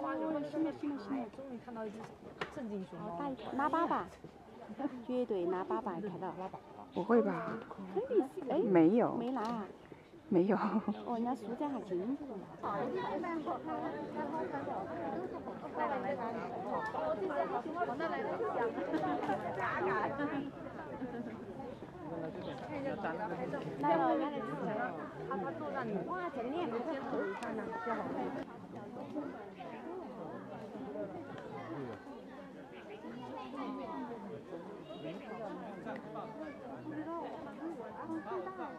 哇，新了新了新了！终于看到一只正经熊猫。大一头拉粑粑，绝对拿粑粑看到。不会吧？肯定是？哎，没有，没拿啊。没有。哦，人家书展还清楚了。来了，来了，他他坐那里，哇，这脸都尖头，看呐，小风太大了。